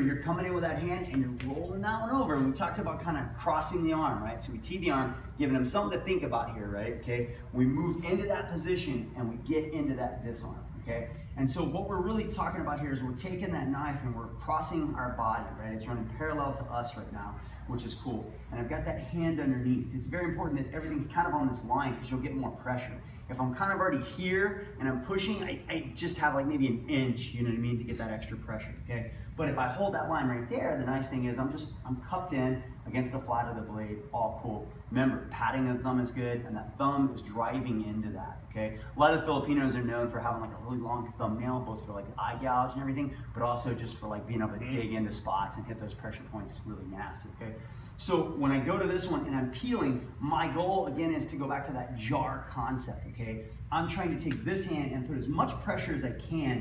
remember, you're coming in with that hand and you're rolling that one over. And we talked about kind of crossing the arm, right? So we tee the arm, giving them something to think about here, right? Okay. We move into that position and we get into that disarm, okay? And so what we're really talking about here is we're taking that knife and we're crossing our body, right? It's running parallel to us right now, which is cool. And I've got that hand underneath. It's very important that everything's kind of on this line because you'll get more pressure. If I'm kind of already here and I'm pushing, I, I, just have like maybe an inch, you know what I mean, to get that extra pressure, okay? But if I hold that line right there, the nice thing is I'm just, I'm cupped in against the flat of the blade, all cool. Remember, patting the thumb is good, and that thumb is driving into that, okay? A lot of Filipinos are known for having like a really long thumbnail, both for like eye gouge and everything, but also just for like being able to mm -hmm. dig into spots and hit those pressure points really nasty, okay? So when I go to this one and I'm peeling, my goal again is to go back to that jar concept, okay? I'm trying to take this hand and put as much pressure as I can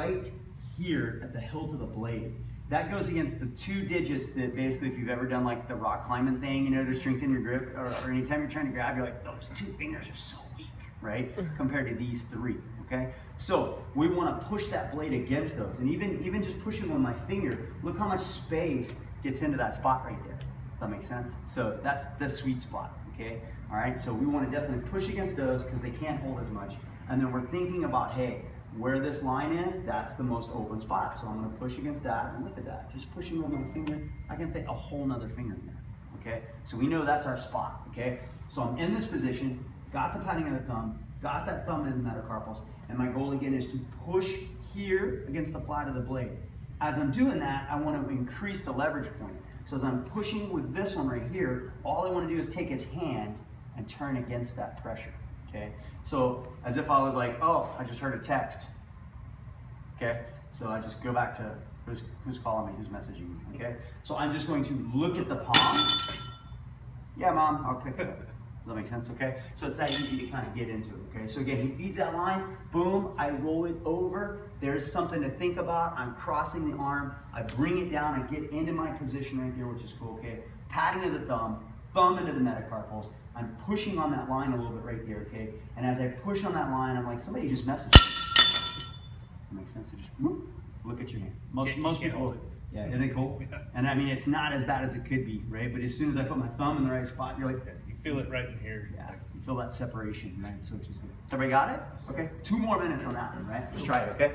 right here at the hilt of the blade. That goes against the two digits that basically, if you've ever done like the rock climbing thing, you know, to strengthen your grip, or, or anytime you're trying to grab, you're like, those two fingers are so weak, right? Mm-hmm. Compared to these three, okay? So we wanna push that blade against those. And even, even just pushing with my finger, look how much space gets into that spot right there that makes sense? So that's the sweet spot, okay? All right, so we wanna definitely push against those because they can't hold as much. And then we're thinking about, hey, where this line is, that's the most open spot. So I'm gonna push against that, and look at that. Just pushing with my finger, I can fit a whole nother finger in there, okay? So we know that's our spot, okay? So I'm in this position, got the padding of the thumb, got that thumb in the metacarpals, and my goal again is to push here against the flat of the blade. As I'm doing that, I wanna increase the leverage point. So as I'm pushing with this one right here, all I want to do is take his hand and turn against that pressure, okay? So as if I was like, oh, I just heard a text, okay? So I just go back to who's, who's calling me, who's messaging me, okay? So I'm just going to look at the palm. Yeah, mom, I'll pick it up. Does that make sense? Okay? So it's that easy to kind of get into, okay? So again, he feeds that line, boom, I roll it over. There's something to think about. I'm crossing the arm. I bring it down. I get into my position right there, which is cool, okay? Padding of the thumb, thumb into the metacarpals. I'm pushing on that line a little bit right there, okay? And as I push on that line, I'm like, somebody just messaged me. That makes sense. So just whoop, look at your hand. Most, most people, yeah, isn't it cool? Yeah. And I mean, it's not as bad as it could be, right? But as soon as I put my thumb in the right spot, you're like, you feel it right in here. Yeah, you feel that separation, right? So, everybody got it? Okay, two more minutes on that one, right? Let's try it, okay?